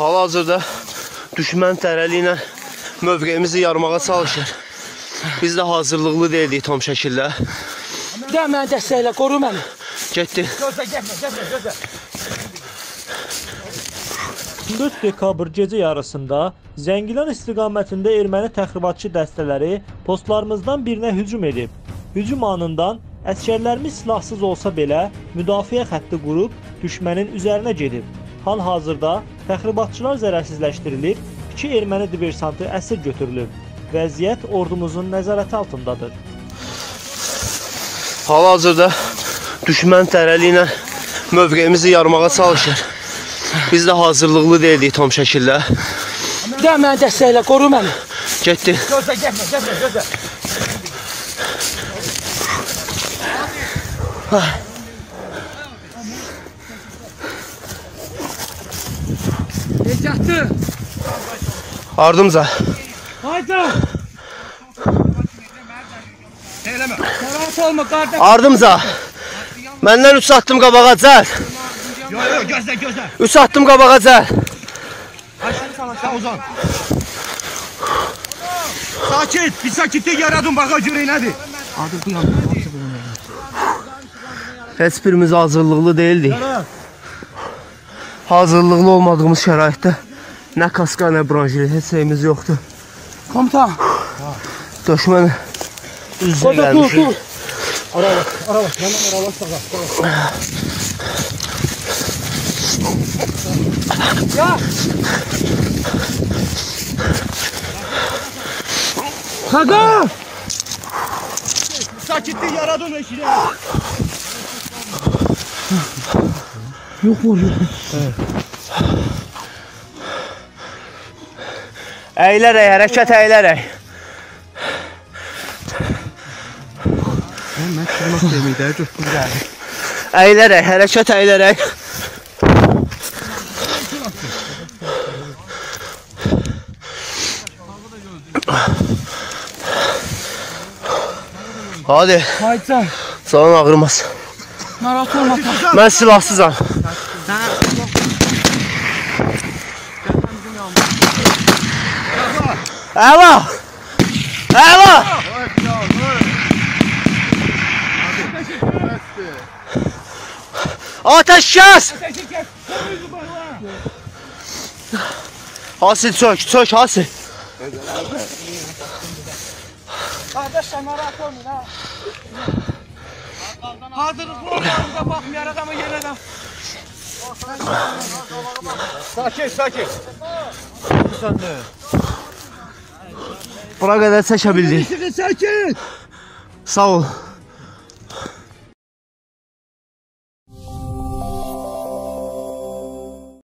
Hal-hazırda düşmən tərəli ilə mövqeyimizi yarmağa çalışır. Biz də hazırlıqlı deyilik tam şəkildə. Gəl məni dəstəklə, qoru məni. Getdi. Gözlə, getmə, getmə, gözlə. 4 dekabr gecə yarısında Zəngilan istiqamətində erməni təxribatçı dəstələri postlarımızdan birinə hücum edib. Hücum anından əskərlərimiz silahsız olsa belə müdafiə xətti qurub düşmənin üzərinə gedib. Hal-hazırda təxribatçılar zərərsizləşdirilir, iki erməni diversantı əsir götürülüb. Vəziyyət ordumuzun nəzarəti altındadır. Hal-hazırda düşmən tərəli ilə mövqeyimizi yarmağa çalışır. Biz də hazırlıqlı deyilik tam şəkildə. Gəl məni dəstəklə, qoru məni. Getdi. Gözlə, getmə, getmə, gözlə. Necətdir? Ardımca. Haydi. Eləmə. Narahat olma qardaş. Ardımca. Məndən 3 atdım qabağa cəl. Yo, yo, gözlə, gözlə. 3 atdım qabağa cəl. Aşağı sana, aşağı uzan. Sakit, bir sakitlik yaradın baxa görək nədir? Adı bu yan. Heç birimiz hazırlıqlı deyildik. Hazırlıqlı olmadığımız şəraitdə nə kaska, nə branşir, heç şeyimiz yoxdur. Komutan. Düşmən üzrə gəlmişik. Ara bak, ara bak. Hemen ara bak. Ya. Kaka! Sakitlik yaradın eşine. Yok mu yok? Əylərək, hərəkət əylərək. Ben kırmak demeydi, coşkun geldi. Əylərək, hərəkət əylərək. Hadi, Haydi sana ağrımaz. narahat olma. Mən silahsızam. Əla! Əla! Ateş kes! Hasil çök, çök Hasil. Kardeş narahat olmayın ha. Hazırlıklı olmamıza bakmayarak ama yine de. Sakin sakin. Bura qədər çəkə bildik. Sakin sakin. Sağ ol.